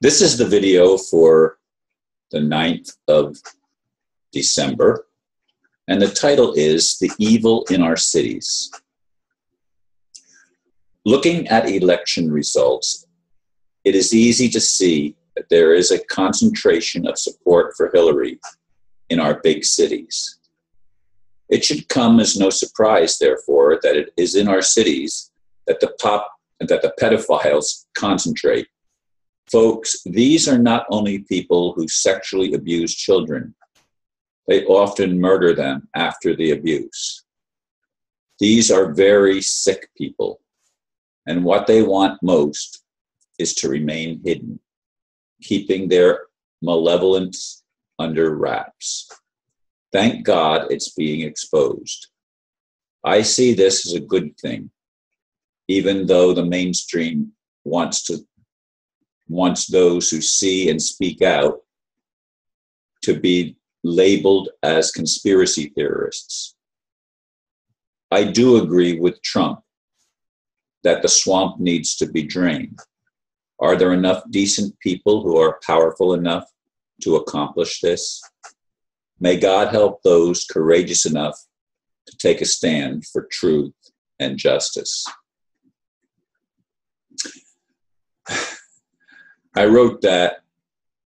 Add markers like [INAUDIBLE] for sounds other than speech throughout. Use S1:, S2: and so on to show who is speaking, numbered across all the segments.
S1: This is the video for the 9th of December, and the title is The Evil in Our Cities. Looking at election results, it is easy to see that there is a concentration of support for Hillary in our big cities. It should come as no surprise, therefore, that it is in our cities that the pop and that the pedophiles concentrate. Folks, these are not only people who sexually abuse children, they often murder them after the abuse. These are very sick people, and what they want most is to remain hidden, keeping their malevolence under wraps. Thank God it's being exposed. I see this as a good thing, even though the mainstream wants to wants those who see and speak out to be labeled as conspiracy theorists. I do agree with Trump that the swamp needs to be drained. Are there enough decent people who are powerful enough to accomplish this? May God help those courageous enough to take a stand for truth and justice. I wrote that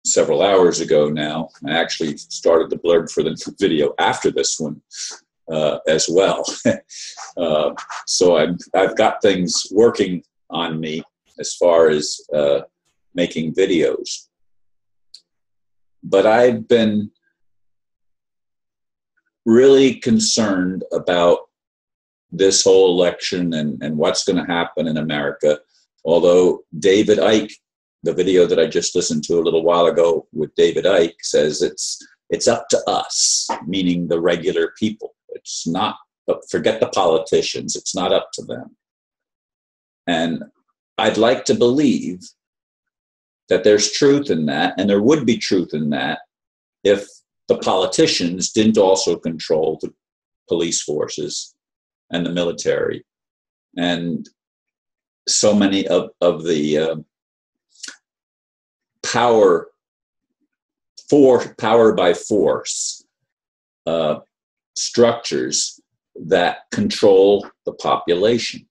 S1: several hours ago now. I actually started the blurb for the video after this one uh, as well. [LAUGHS] uh, so I've, I've got things working on me as far as uh, making videos. But I've been really concerned about this whole election and, and what's going to happen in America. Although David Icke, the video that I just listened to a little while ago with David Icke, says it's it's up to us, meaning the regular people. It's not forget the politicians. It's not up to them. And I'd like to believe that there's truth in that, and there would be truth in that if the politicians didn't also control the police forces and the military. And so many of, of the uh, power for power by force uh, structures that control the population.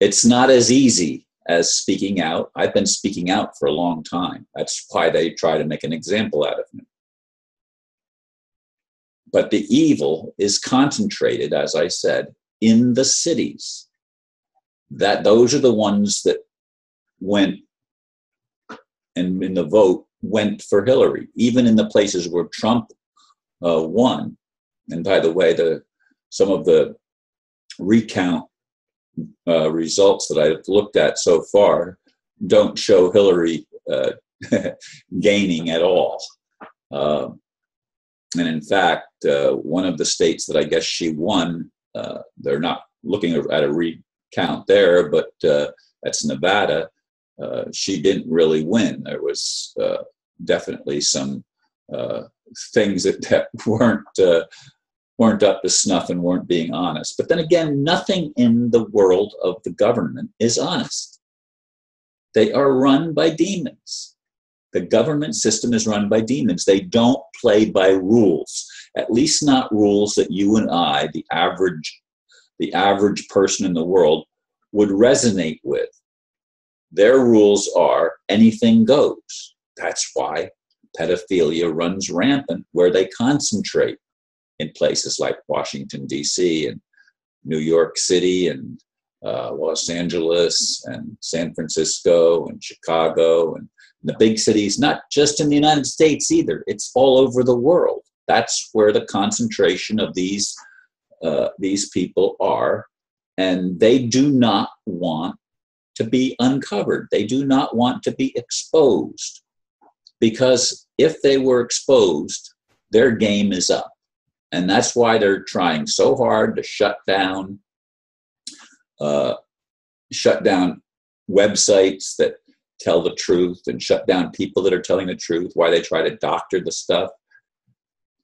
S1: It's not as easy as speaking out. I've been speaking out for a long time. That's why they try to make an example out of me. But the evil is concentrated, as I said, in the cities. That those are the ones that went and in the vote went for Hillary, even in the places where Trump uh, won. And by the way, the some of the recount uh, results that I've looked at so far don't show Hillary uh, [LAUGHS] gaining at all. Um, and in fact, uh, one of the states that I guess she won, uh, they're not looking at a recount there, but uh, that's Nevada. Uh, she didn't really win. There was uh, definitely some uh, things that, [LAUGHS] that weren't weren't up to snuff and weren't being honest. But then again, nothing in the world of the government is honest. They are run by demons. The government system is run by demons. They don't play by rules, at least not rules that you and I, the average, the average person in the world, would resonate with. Their rules are anything goes. That's why pedophilia runs rampant where they concentrate in places like Washington, D.C., and New York City, and uh, Los Angeles, and San Francisco, and Chicago, and the big cities, not just in the United States either, it's all over the world. That's where the concentration of these, uh, these people are. And they do not want to be uncovered, they do not want to be exposed. Because if they were exposed, their game is up. And that's why they're trying so hard to shut down, uh, shut down websites that tell the truth and shut down people that are telling the truth, why they try to doctor the stuff.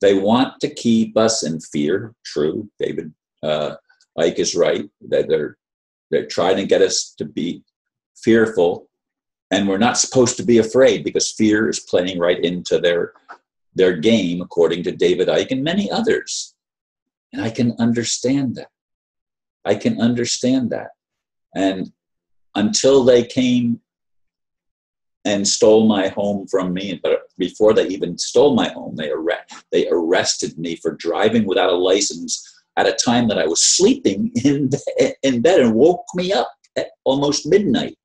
S1: They want to keep us in fear. True, David uh, Icke is right that they're they're trying to get us to be fearful and we're not supposed to be afraid because fear is playing right into their their game according to david icke and many others. And i can understand that. I can understand that. And until they came and stole my home from me but before they even stole my home they arrest they arrested me for driving without a license at a time that i was sleeping [LAUGHS] in in bed and woke me up at almost midnight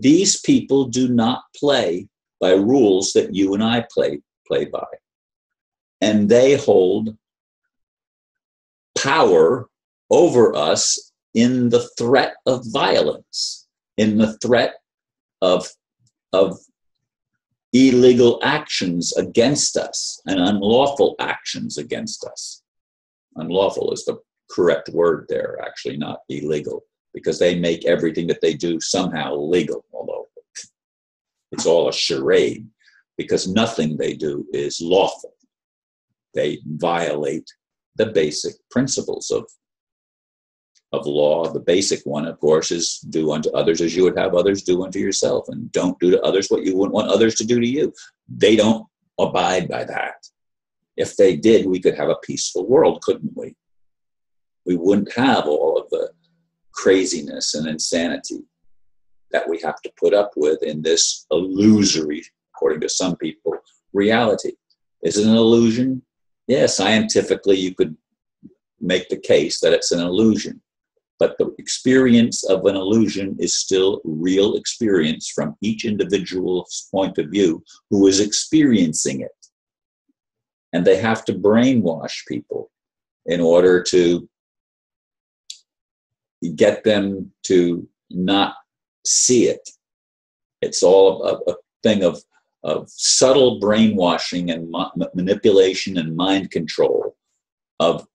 S1: these people do not play by rules that you and I play, play by. And they hold power over us in the threat of violence, in the threat of, of illegal actions against us and unlawful actions against us. Unlawful is the correct word there, actually, not illegal because they make everything that they do somehow legal, although it's all a charade because nothing they do is lawful. They violate the basic principles of, of law. The basic one, of course, is do unto others as you would have others do unto yourself, and don't do to others what you wouldn't want others to do to you. They don't abide by that. If they did, we could have a peaceful world, couldn't we? We wouldn't have all of the craziness and insanity that we have to put up with in this illusory, according to some people, reality. Is it an illusion? Yeah, scientifically, you could make the case that it's an illusion. But the experience of an illusion is still real experience from each individual's point of view who is experiencing it. And they have to brainwash people in order to get them to not see it. It's all a, a thing of, of subtle brainwashing and ma- manipulation and mind control of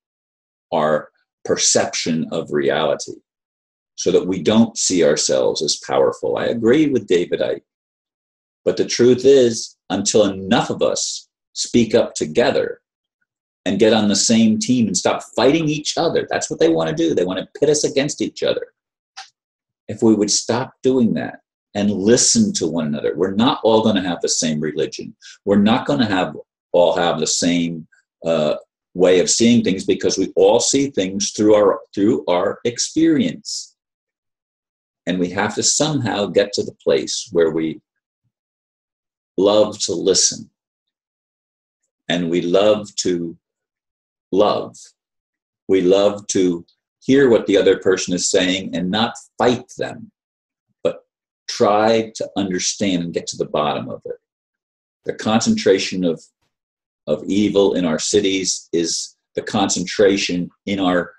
S1: our perception of reality so that we don't see ourselves as powerful. I agree with David Icke. But the truth is, until enough of us speak up together and get on the same team and stop fighting each other. That's what they want to do. They want to pit us against each other. If we would stop doing that and listen to one another, we're not all going to have the same religion. We're not going to have all have the same uh, way of seeing things because we all see things through our through our experience. And we have to somehow get to the place where we love to listen and we love to love. We love to hear what the other person is saying and not fight them, but try to understand and get to the bottom of it. The concentration of, of evil in our cities is the concentration in our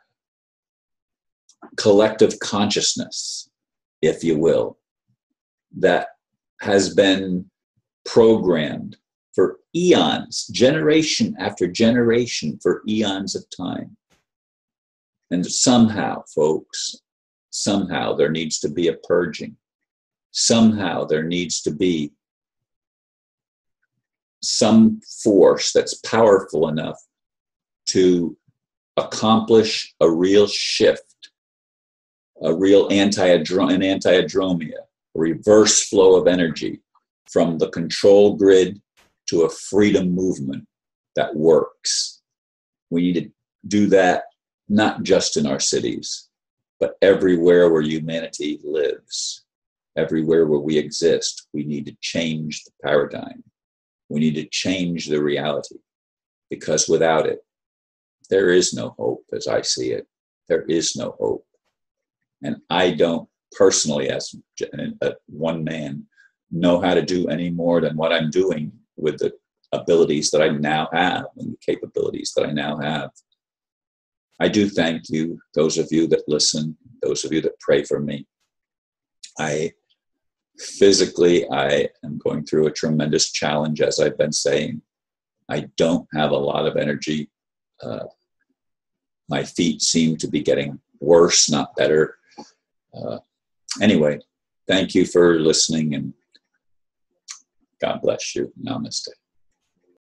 S1: collective consciousness, if you will, that has been programmed for eons, generation after generation, for eons of time. And somehow, folks, somehow there needs to be a purging. Somehow there needs to be some force that's powerful enough to accomplish a real shift, a real anti an enantiodromia, a reverse flow of energy from the control grid to a freedom movement that works. We need to do that not just in our cities, but everywhere where humanity lives, everywhere where we exist. We need to change the paradigm. We need to change the reality because without it, there is no hope as I see it. There is no hope. And I don't personally, as one man, know how to do any more than what I'm doing with the abilities that I now have and the capabilities that I now have. I do thank you, those of you that listen, those of you that pray for me. I physically, I am going through a tremendous challenge, as I've been saying. I don't have a lot of energy. Uh, my feet seem to be getting worse, not better. Uh, anyway, thank you for listening and God bless you. Namaste.